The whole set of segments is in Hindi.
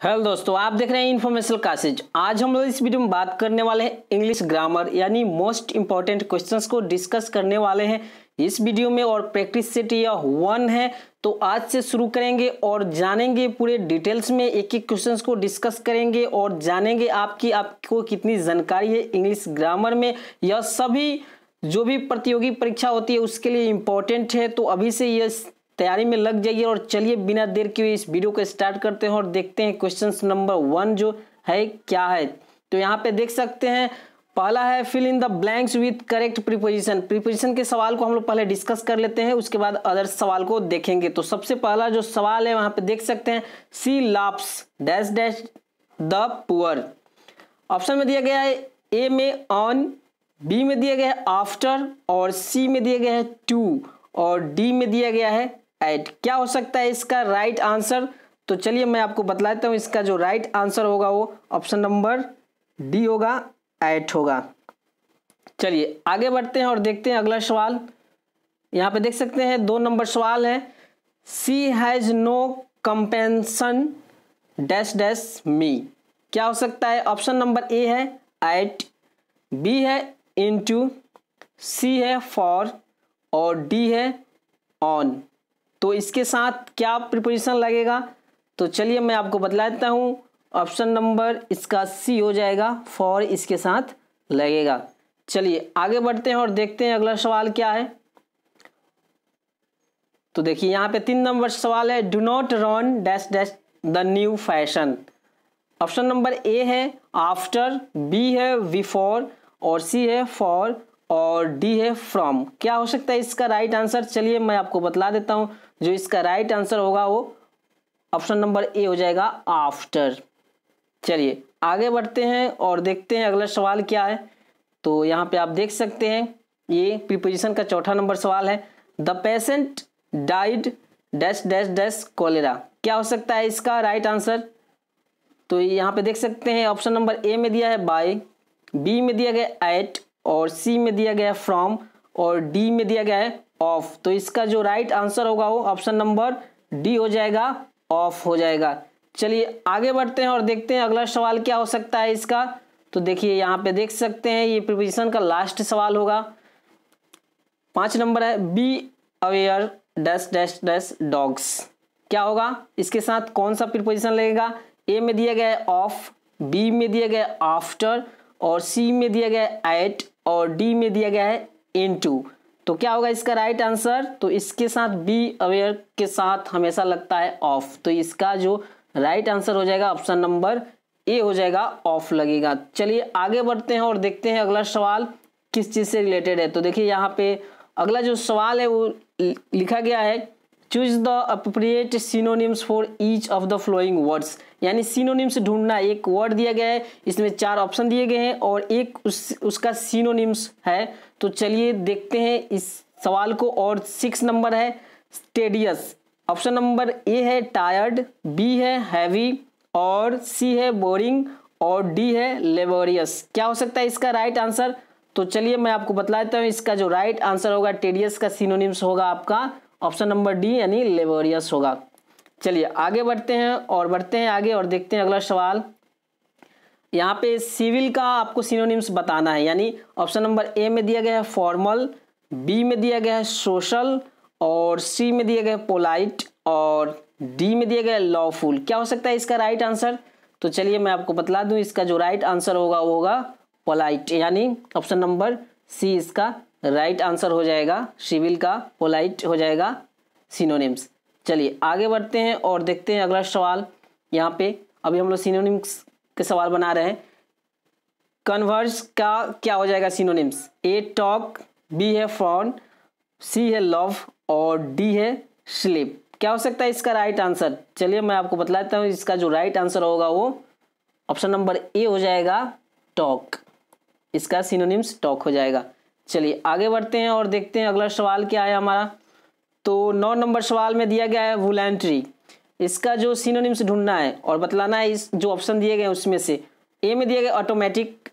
हेलो दोस्तों, आप देख रहे हैं इन्फॉर्मेशन क्लासेज आज हम लोग इस वीडियो में बात करने वाले हैं इंग्लिश ग्रामर यानी मोस्ट इंपॉर्टेंट क्वेश्चंस को डिस्कस करने वाले हैं। इस वीडियो में और प्रैक्टिस सेट यह वन है तो आज से शुरू करेंगे और जानेंगे पूरे डिटेल्स में, एक एक क्वेश्चंस को डिस्कस करेंगे और जानेंगे आपकी, आपको कितनी जानकारी है इंग्लिश ग्रामर में। यह सभी जो भी प्रतियोगी परीक्षा होती है, उसके लिए इम्पोर्टेंट है तो अभी से यह तैयारी में लग जाइए और चलिए बिना देर के इस वीडियो को स्टार्ट करते हैं और देखते हैं क्वेश्चन नंबर वन जो है, क्या है? तो यहाँ पे देख सकते हैं, पहला है fill in the blanks with correct preposition preposition के सवाल को हम लोग पहले डिस्कस कर लेते हैं, उसके बाद अदर सवाल को देखेंगे। तो सबसे पहला जो सवाल है, वहाँ पे देख सकते हैं she laps dash dash the poor option में दिया गया है ए में ऑन बी में दिया गया है आफ्टर और सी में दिया गया है टू और डी में दिया गया है एट क्या हो सकता है इसका राइट आंसर तो चलिए मैं आपको बतला देता हूँ, इसका जो राइट आंसर होगा वो ऑप्शन नंबर डी होगा एट होगा। चलिए, आगे बढ़ते हैं और देखते हैं अगला सवाल। यहाँ पे देख सकते हैं, दो नंबर सवाल है। She has no compassion dash dash me क्या हो सकता है? ऑप्शन नंबर ए है एट बी है इनटू सी है फॉर और डी है ऑन तो इसके साथ क्या प्रिपोजिशन लगेगा? तो चलिए मैं आपको बतला देता हूँ। ऑप्शन नंबर इसका सी हो जाएगा फॉर इसके साथ लगेगा। चलिए आगे बढ़ते हैं और देखते हैं अगला सवाल क्या है। तो देखिए यहाँ पे तीन नंबर सवाल है do not run dash dash the new fashion option number A है आफ्टर बी है बिफोर और सी है फॉर और डी है फ्रॉम। क्या हो सकता है इसका राइट आंसर चलिए मैं आपको बतला देता हूँ। जो इसका राइट आंसर होगा वो ऑप्शन नंबर ए हो जाएगा आफ्टर चलिए, आगे बढ़ते हैं और देखते हैं अगला सवाल क्या है। तो यहाँ पे आप देख सकते हैं, ये प्रीपोजिशन का चौथा नंबर सवाल है। The patient died dash dash dash cholera क्या हो सकता है इसका राइट आंसर तो यहाँ पे देख सकते हैं ऑप्शन नंबर ए में दिया है बाय बी में दिया गया एट और सी में दिया गया है फ्रॉम और डी में दिया गया है ऑफ़ तो इसका जो राइट आंसर होगा वो ऑप्शन नंबर डी हो जाएगा ऑफ़ हो जाएगा। चलिए आगे बढ़ते हैं और देखते हैं अगला सवाल क्या हो सकता है इसका। तो देखिए यहाँ पे देख सकते हैं, ये प्रिपोजिशन का लास्ट सवाल होगा। पाँच नंबर है be aware dash dash dash dogs क्या होगा? इसके साथ कौन सा प्रिपोजिशन लगेगा? ए में दिया गया ऑफ़ बी में दिया गया आफ्टर और सी में दिया गया एट और डी में दिया गया है इन टू तो क्या होगा इसका राइट आंसर तो इसके साथ बी अवेयर के साथ हमेशा लगता है ऑफ़ तो इसका जो राइट आंसर हो जाएगा ऑप्शन नंबर ए हो जाएगा ऑफ़ लगेगा। चलिए आगे बढ़ते हैं और देखते हैं अगला सवाल, किस चीज़ से रिलेटेड है? तो देखिए यहाँ पे अगला जो सवाल है वो लिखा गया है choose the appropriate synonyms for each of the following words यानी सिनोनिम्स ढूंढना, एक वर्ड दिया गया है, इसमें चार ऑप्शन दिए गए हैं और एक उस, उसका सिनोनिम्स है। तो चलिए देखते हैं इस सवाल को और सिक्स नंबर है स्टेडियस ऑप्शन नंबर ए है टायर्ड बी है हैवी और सी है बोरिंग और डी है लेबोरियस क्या हो सकता है इसका राइट आंसर तो चलिए मैं आपको बता देता हूँ, इसका जो राइट आंसर होगा टेडियस का सिनोनिम्स होगा आपका ऑप्शन नंबर डी यानी लेबोरियस होगा। चलिए आगे बढ़ते हैं और बढ़ते हैं आगे और देखते हैं अगला सवाल। यहाँ पे सिविल का आपको सिनोनिम्स बताना है, यानी ऑप्शन नंबर ए में दिया गया है फॉर्मल, बी में दिया गया है सोशल और सी में दिया गया है पोलाइट और डी में दिया गया है लॉफुल। क्या हो सकता है इसका राइट आंसर? तो चलिए मैं आपको बतला दूँ, इसका जो राइट आंसर होगा वो होगा पोलाइट, यानी ऑप्शन नंबर सी इसका राइट आंसर हो जाएगा, सिविल का, पोलाइट हो जाएगा सिनोनिम्स चलिए, आगे बढ़ते हैं और देखते हैं अगला सवाल। यहाँ पे अभी हम लोग सिनोनिम्स के सवाल बना रहे हैं। कन्वर्स का क्या हो जाएगा सिनोनिम्स ए टॉक बी है फ्रॉन सी है लव और डी है स्लिप क्या हो सकता है इसका राइट आंसर चलिए, मैं आपको बतलाता हूँ, इसका जो राइट आंसर होगा वो ऑप्शन नंबर ए हो जाएगा टॉक इसका सिनोनिम्स टॉक हो जाएगा। चलिए, आगे बढ़ते हैं और देखते हैं अगला सवाल क्या है हमारा। तो नौ नंबर सवाल में दिया गया है वुलेंट्री। इसका जो सिनोनिम्स ढूंढना है और बतलाना है इस जो ऑप्शन दिए गए उसमें से ए में दिया गया ऑटोमेटिक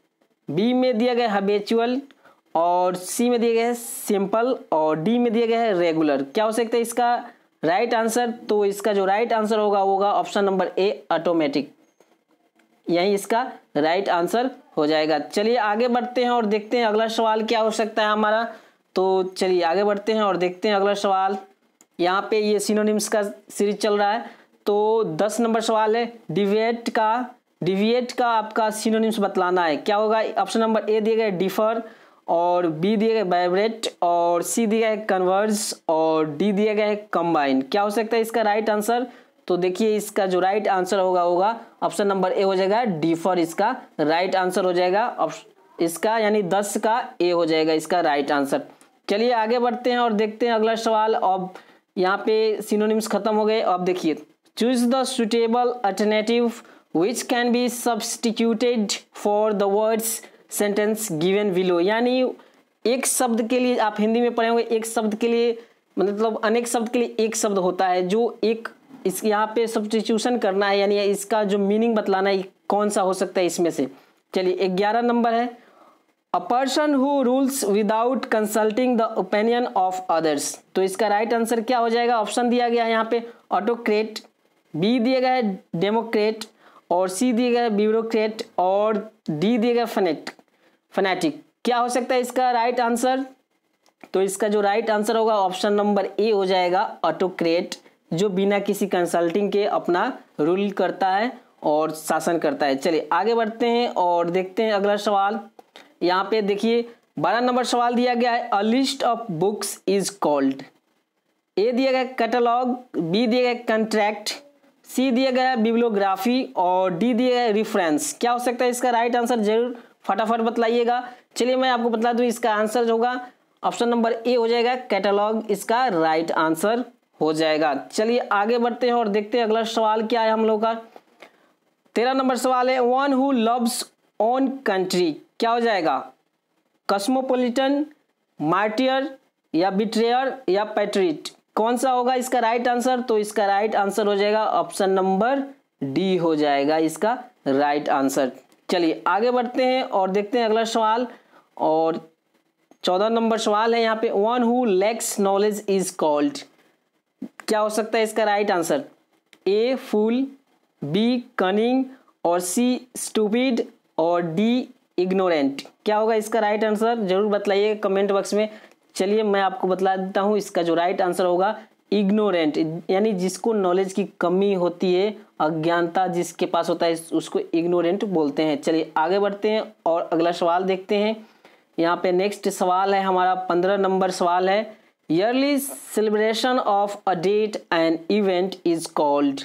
बी में दिया गया हैबिचुअल और सी में दिया गया है सिंपल और डी में दिया गया है रेगुलर क्या हो सकता है इसका राइट right आंसर तो इसका जो राइट right आंसर होगा होगा ऑप्शन नंबर ए ऑटोमेटिक यही इसका राइट आंसर हो जाएगा। चलिए आगे बढ़ते हैं और देखते हैं अगला सवाल क्या हो सकता है हमारा। तो चलिए आगे बढ़ते हैं और देखते हैं अगला सवाल। यहाँ पे ये सिनोनिम्स का सीरीज़ चल रहा है। तो दस नंबर सवाल है डिविएट का डिविएट का आपका सिनोनिम्स बतलाना है। क्या होगा? ऑप्शन नंबर ए दिए गए डिफर और बी दिए गए वाइब्रेट और सी दिए गए कन्वर्ज और डी दिए गए कंबाइन क्या हो सकता है इसका राइट आंसर तो देखिए इसका जो राइट आंसर होगा होगा ऑप्शन नंबर ए हो जाएगा डिफर इसका राइट आंसर हो जाएगा इसका यानी दस का ए हो जाएगा इसका राइट आंसर चलिए आगे बढ़ते हैं और देखते हैं अगला सवाल। अब यहाँ पे सिनोनिम्स खत्म हो गए। अब देखिए choose the suitable alternative which can be substituted for the words sentence given below यानी एक शब्द के लिए आप हिंदी में पढ़े होंगे, एक शब्द के लिए मतलब अनेक शब्द के लिए एक शब्द होता है जो एक इस यहाँ पे सब्सटीट्यूशन करना है, यानी इसका जो मीनिंग बतलाना है कौन सा हो सकता है इसमें से? चलिए ग्यारह नंबर है। A person who rules without consulting the opinion of others तो इसका राइट right आंसर क्या हो जाएगा? ऑप्शन दिया गया है यहाँ पे ऑटोक्रेट बी दिया गया है डेमोक्रेट और सी दिया गया है ब्यूरोक्रेट और डी दिया गया फनेट फनेटिक क्या हो सकता है इसका राइट right आंसर तो इसका जो राइट right आंसर होगा ऑप्शन नंबर ए हो जाएगा ऑटोक्रेट जो बिना किसी कंसल्टिंग के अपना रूल करता है और शासन करता है। चलिए, आगे बढ़ते हैं और देखते हैं अगला सवाल। यहाँ पे देखिए, बारह नंबर सवाल दिया गया है। A list of books is called a दिया गया कैटलॉग बी दिया गया कंट्रैक्ट सी दिया गया बिब्लोग्राफी और डी दिया गया रिफरेंस क्या हो सकता है इसका राइट आंसर ज़रूर फटाफट बतलाइएगा। चलिए, मैं आपको बता दूँ, इसका आंसर होगा। ऑप्शन नंबर ए हो जाएगा कैटलॉग इसका राइट आंसर हो जाएगा। चलिए आगे बढ़ते हैं और देखते हैं अगला सवाल क्या है हम लोग का। तेरह नंबर सवाल है one who loves own country क्या हो जाएगा? कस्मोपोलिटन मार्टियर या बिट्रेयर या पैट्रिट कौन सा होगा इसका राइट आंसर तो इसका राइट आंसर हो जाएगा ऑप्शन नंबर डी हो जाएगा इसका राइट आंसर चलिए आगे बढ़ते हैं और देखते हैं अगला सवाल। और चौदह नंबर सवाल है यहाँ पे one who lacks knowledge is called क्या हो सकता है इसका right answer A fool B cunning और सी स्टूपिड और डी इग्नोरेंट क्या होगा इसका राइट आंसर ज़रूर बताइए कमेंट बॉक्स में। चलिए, मैं आपको बतला देता हूँ, इसका जो राइट आंसर होगा इग्नोरेंट यानी जिसको नॉलेज की कमी होती है, अज्ञानता जिसके पास होता है, उसको इग्नोरेंट बोलते हैं। चलिए, आगे बढ़ते हैं और अगला सवाल देखते हैं। यहाँ पे नेक्स्ट सवाल है, हमारा पंद्रह नंबर सवाल है। Yearly celebration of a date and event is called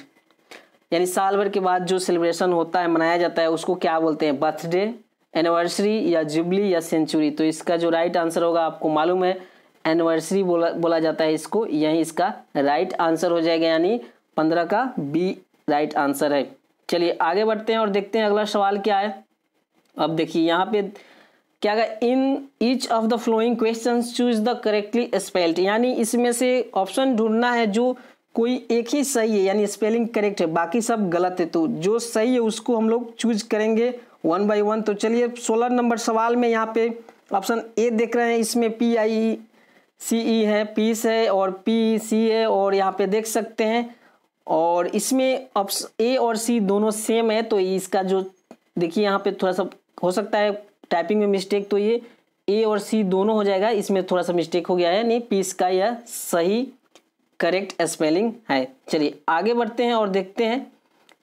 यानी साल भर के बाद जो सेलिब्रेशन होता है, मनाया जाता है, उसको क्या बोलते हैं? बर्थडे एनिवर्सरी या जुबली या सेंचुरी तो इसका जो राइट आंसर होगा, आपको मालूम है एनिवर्सरी बोला बोला जाता है इसको। यही इसका राइट आंसर हो जाएगा, यानी पंद्रह का बी राइट आंसर है। चलिए, आगे बढ़ते हैं और देखते हैं अगला सवाल क्या है। अब देखिए, यहाँ पे क्या in each of the following question choose the correctly spelled यानी इसमें से ऑप्शन ढूंढना है जो कोई एक ही सही है, यानी स्पेलिंग करेक्ट है, बाकी सब गलत है। तो जो सही है उसको हम लोग चूज़ करेंगे वन बाई वन तो चलिए सोलह नंबर सवाल में यहाँ पे ऑप्शन ए देख रहे हैं। इसमें पी आई सी ई है पीस है और पी सी है और यहाँ पे देख सकते हैं। और इसमें ऑप्शन ए और सी दोनों सेम है तो इसका जो देखिए यहाँ पे थोड़ा सा हो सकता है टाइपिंग में मिस्टेक तो ये ए और सी दोनों हो जाएगा। इसमें थोड़ा सा मिस्टेक हो गया है। नहीं पीस का यह सही करेक्ट स्पेलिंग है। चलिए, आगे बढ़ते हैं और देखते हैं।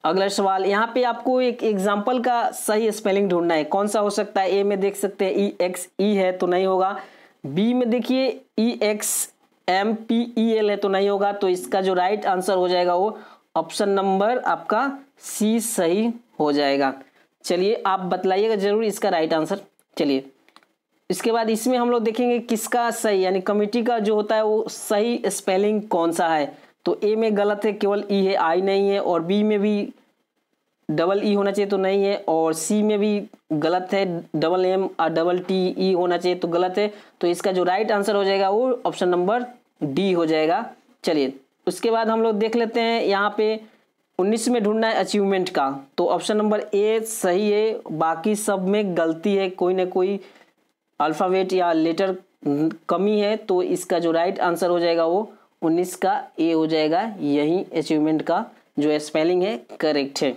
अगला सवाल, यहाँ पे आपको एक एग्ज़ाम्पल का सही स्पेलिंग ढूंढना है। कौन सा हो सकता है? ए में देख सकते हैं ई एक्स ई है तो नहीं होगा। बी में देखिए E X M P E L है तो नहीं होगा। तो इसका जो राइट आंसर हो जाएगा वो ऑप्शन नंबर आपका सी सही हो जाएगा। चलिए, आप बतलाइएगा ज़रूर इसका राइट आंसर चलिए, इसके बाद इसमें हम लोग देखेंगे किसका सही, यानी कमिटी का जो होता है वो सही स्पेलिंग कौन सा है। तो ए में गलत है, केवल ई है आई नहीं है, और बी में भी डबल ई होना चाहिए तो नहीं है, और सी में भी गलत है डबल एम और डबल टी ई होना चाहिए तो गलत है। तो इसका जो राइट आंसर हो जाएगा वो ऑप्शन नंबर डी हो जाएगा। चलिए, उसके बाद हम लोग देख लेते हैं यहाँ पे उन्नीस में ढूंढना है अचीवमेंट का। तो ऑप्शन नंबर ए सही है, बाकी सब में गलती है, कोई ना कोई अल्फ़ाबेट या लेटर कमी है तो इसका जो राइट आंसर हो जाएगा वो उन्नीस का ए हो जाएगा। यही अचीवमेंट का जो स्पेलिंग है करेक्ट है।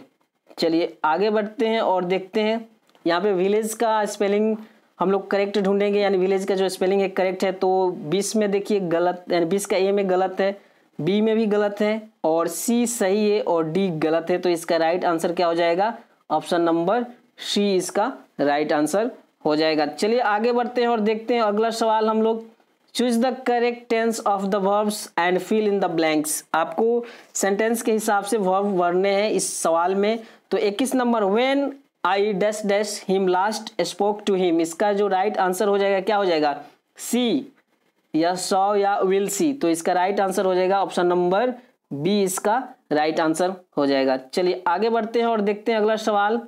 चलिए, आगे बढ़ते हैं और देखते हैं। यहाँ पे विलेज का स्पेलिंग हम लोग करेक्ट ढूंढेंगे, यानी विलेज का जो स्पेलिंग है करेक्ट है तो बीस में देखिए गलत, यानी बीस का ए में गलत है। बी में भी गलत है और सी सही है और डी गलत है तो इसका राइट आंसर क्या हो जाएगा? ऑप्शन नंबर सी इसका राइट आंसर हो जाएगा। चलिए आगे बढ़ते हैं और देखते हैं अगला सवाल हम लोग। Choose the correct tense of the verbs and fill in the blanks आपको सेंटेंस के हिसाब से वर्ब भरने हैं इस सवाल में। तो इक्कीस number when I dash dash him last spoke to him इसका जो राइट right आंसर हो जाएगा, क्या हो जाएगा? सी या सौ या विल सी तो इसका राइट आंसर हो जाएगा ऑप्शन नंबर बी इसका राइट आंसर हो जाएगा। चलिए आगे बढ़ते हैं और देखते हैं अगला सवाल।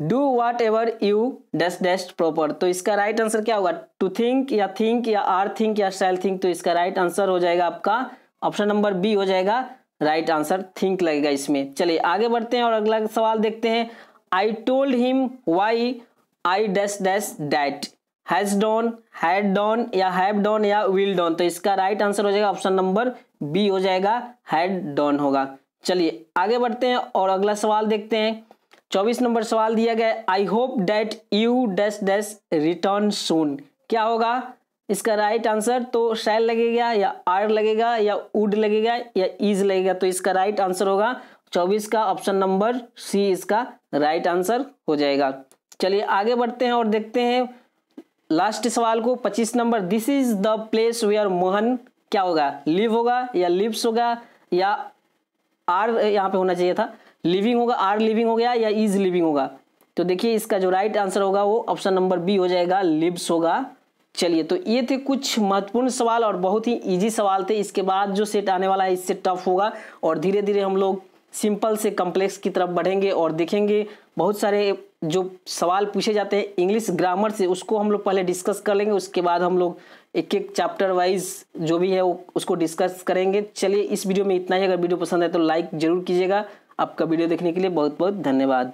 Do whatever you dash dash proper तो इसका राइट आंसर क्या होगा? टू थिंक या थिंक या आर थिंक या सेल थिंक तो इसका राइट आंसर हो जाएगा आपका। ऑप्शन नंबर बी हो जाएगा राइट आंसर थिंक लगेगा इसमें। चलिए आगे बढ़ते हैं और अगला सवाल देखते हैं। I told him why I dash dash that has done had done या हैव डॉन या विल डॉन तो इसका राइट आंसर हो जाएगा ऑप्शन नंबर बी हो जाएगा हैड डॉन होगा। चलिए, आगे बढ़ते हैं और अगला सवाल देखते हैं। चौबीस नंबर सवाल दिया गया I hope that you dash dash return soon क्या होगा? इसका राइट आंसर तो शैल लगेगा या आर लगेगा या उड लगेगा या इज़ लगेगा। तो इसका राइट आंसर होगा। चौबीस का ऑप्शन नंबर सी इसका राइट आंसर हो जाएगा। चलिए, आगे बढ़ते हैं और देखते हैं। लास्ट सवाल को पच्चीस number this is the place where Mohan क्या होगा? लिव होगा या लिव्स होगा या आर यहाँ पे होना चाहिए था। लिविंग होगा आर लिविंग हो गया या इज़ लिविंग होगा? तो देखिए, इसका जो राइट आंसर होगा, वो ऑप्शन नंबर बी हो जाएगा लिव्स होगा। चलिए तो ये थे कुछ महत्वपूर्ण सवाल और बहुत ही इजी सवाल थे। इसके बाद जो सेट आने वाला है, इससे टफ होगा और धीरे धीरे हम लोग सिंपल से कम्प्लेक्स की तरफ़ बढ़ेंगे और देखेंगे। बहुत सारे जो सवाल पूछे जाते हैं इंग्लिश ग्रामर से, उसको हम लोग पहले डिस्कस कर लेंगे, उसके बाद हम लोग एक एक चैप्टर वाइज जो भी है वो, उसको डिस्कस करेंगे। चलिए, इस वीडियो में इतना ही। अगर वीडियो पसंद है तो लाइक ज़रूर कीजिएगा। आपका वीडियो देखने के लिए बहुत बहुत धन्यवाद।